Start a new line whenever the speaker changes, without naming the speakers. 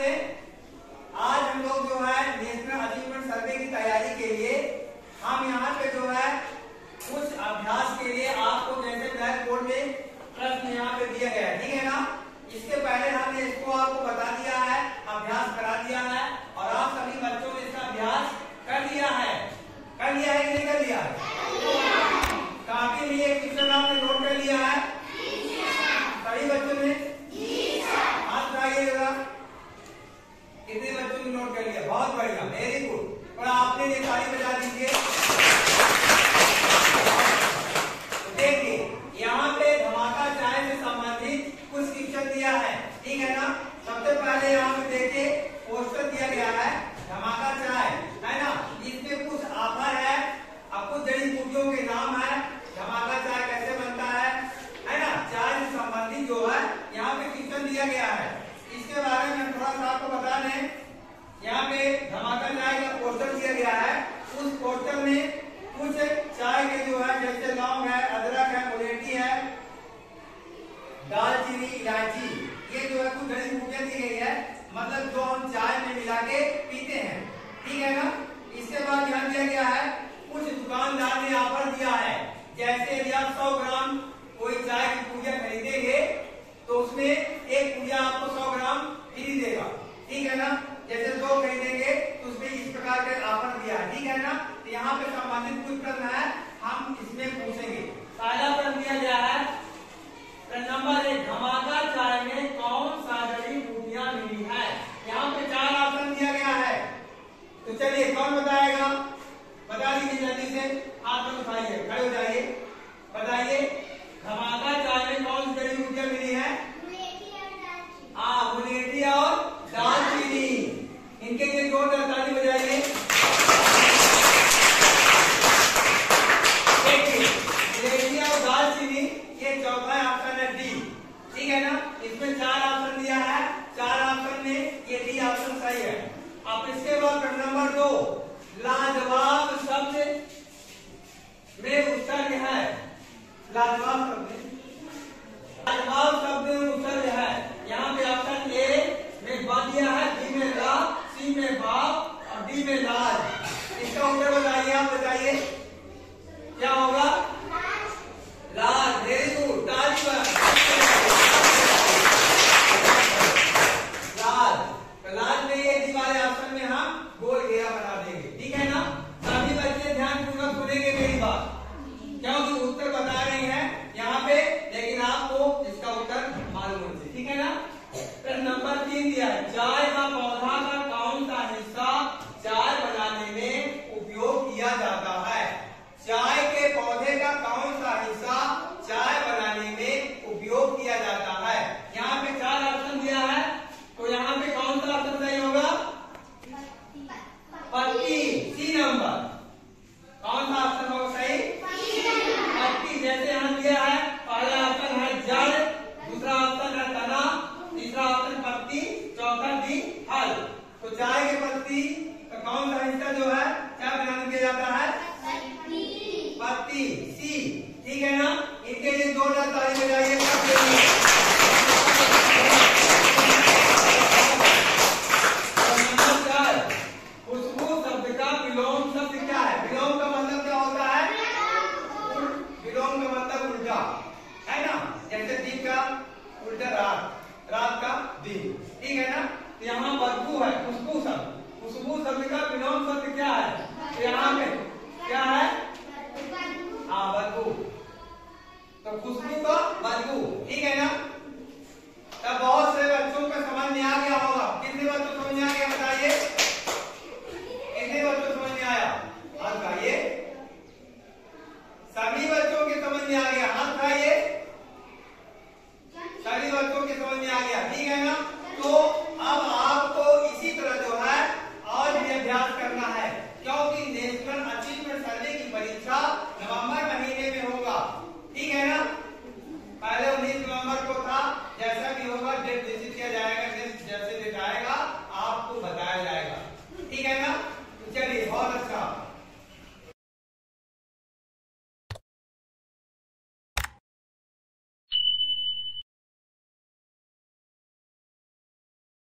आज हम लोग जो है नेशनल अचीवमेंट सर्वे की तैयारी के लिए, हम यहाँ पे जो है कुछ अभ्यास के लिए आपको जैसे ब्लैक बोर्ड में प्रश्न यहाँ पे दिया गया आपने ये तारीख ठीक है ना तो यहाँ पे संबंधित कोई प्रश्न है, हम इसमें पूछेंगे। पहला प्रश्न दिया गया है नंबर एक, धमाका चाय में में उत्तर है। लाजवाब शब्द लाजवाब शब्द उत्तर दिया। है चाय का पौधा का कौन सा हिस्सा चाय बनाने में उपयोग किया जाता है। चाय के पौधे का कौन सा हिस्सा चाय बनाने में उपयोग किया जाता है। यहाँ पे चार ऑप्शन दिया है। तो यहाँ पे कौन सा ऑप्शन सही होगा? पत्ती। बोलते हैं रात। रात का दिन। ठीक है ना? तो यहाँ बदबू है, खुशबू शब्द खुशबू शब्द का विलोम शब्द क्या है? तो यहाँ पे क्या है? हाँ बदबू तो खुशबू का बदबू ठीक है ना? तब बहुत से बच्चों को समझ में आ गया होगा। कितने बच्चों समझ में आ गया बताइए? कितने बच्चों समझ में आया? हाथ खाइए। सभी बच्चों के समझ में आ गया। हाथ खाइए।